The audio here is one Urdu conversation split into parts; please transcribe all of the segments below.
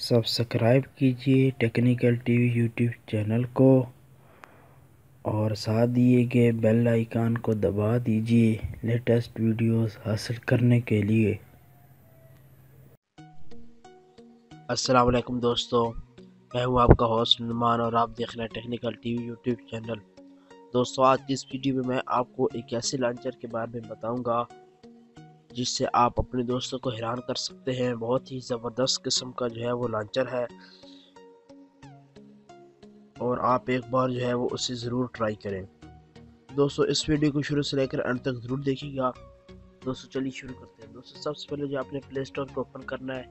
سبسکرائب کیجیے technical T V YouTube channel کو اور ساتھ دیے گئے بیل آئیکن کو دبا دیجیے لیٹسٹ ویڈیوز حاصل کرنے کے لیے۔ السلام علیکم دوستو، میں ہوں آپ کا ہوسٹ نمان اور آپ دیکھ رہے ہیں technical T V YouTube channel. دوستو، آج کی اس ویڈیو میں میں آپ کو ایک ایسے لانچر کے بارے میں بتاؤں گا جس سے آپ اپنے دوستوں کو حیران کر سکتے ہیں۔ بہت ہی زبردست قسم کا جو ہے وہ لانچر ہے۔ اور آپ ایک بار جو ہے وہ اسے ضرور ٹرائی کریں۔ دوستو، اس ویڈیو کو شروع سے لے کر انڈ تک ضرور دیکھیں گا۔ دوستو، چلیے شروع کرتے ہیں۔ دوستو، سب سے پہلے جو آپ نے پلے اسٹور کو اوپن کرنا ہے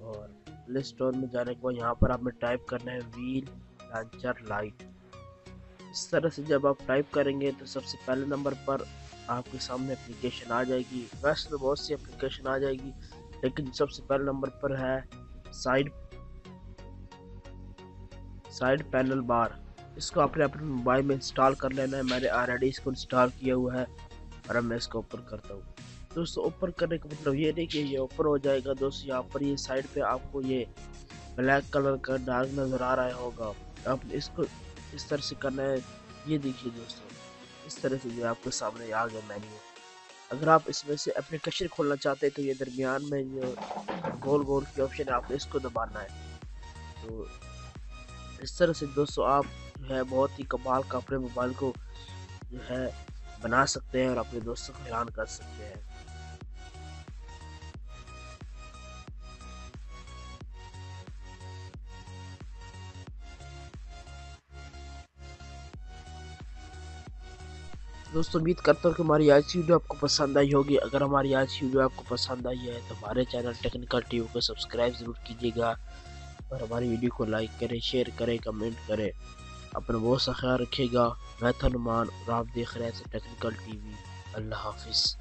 اور پلے اسٹور میں جانے کے بعد یہاں پر آپ نے ٹائپ کرنا ہے ویل لانچر لائٹ اس طرح سے جب آپ ٹائپ کریں گے تو سب سے پہلے نمبر پر آپ کے سامنے اپلیکیشن آ جائے گی۔ ویسے تو بہت سی اپلیکیشن آ جائے گی، لیکن سب سے پہلے نمبر پر ہے سائڈ سائڈ پینل بار۔ اس کو آپ نے اپنے موبائل میں انسٹال کر لینا ہے۔ میں نے آلریڈی اس کو انسٹال کیا ہوا ہے اور اب میں اس کو اوپن کرتا ہوں۔ دوستو، اوپن کرنے کا مطلب یہ نہیں کہ یہ اوپن ہو جائے گا۔ دوست یہاں پر یہ سائڈ پہ آپ کو یہ بلیک کلر کا ڈاگ نظر آ رہا ہوگا۔ آپ اس کو اس طرح سے کرنا ہے۔ یہ دیکھیے دوستو، اس طرح سے جو آپ کے سامنے آ گیا مینیو اگر آپ اس میں سے اپلیکیشن کھولنا چاہتے ہیں تو یہ درمیان میں جو گول گول کی آپشن ہے، آپ نے اس کو دبانا ہے۔ تو اس طرح سے دوستو، آپ جو ہے بہت ہی کمال کا اپنے موبائل کو جو ہے بنا سکتے ہیں اور اپنے دوستوں کو حیران کر سکتے ہیں۔ دوستو، امید کرتا ہوں کہ ہماری آج کی ویڈیو آپ کو پسند آئی ہوگی۔ اگر ہماری آج کی ویڈیو آپ کو پسند آئی ہے تو ہمارے چینل ٹیکنیکل ٹی وی کو سبسکرائب ضرور کیجیے گا اور ہماری ویڈیو کو لائک کریں، شیئر کریں، کمنٹ کریں۔ اپنا بہت سا خیال رکھے گا۔ میں تھنمان اور آپ دیکھ رہے ہیں ٹیکنیکل ٹی وی۔ اللہ حافظ۔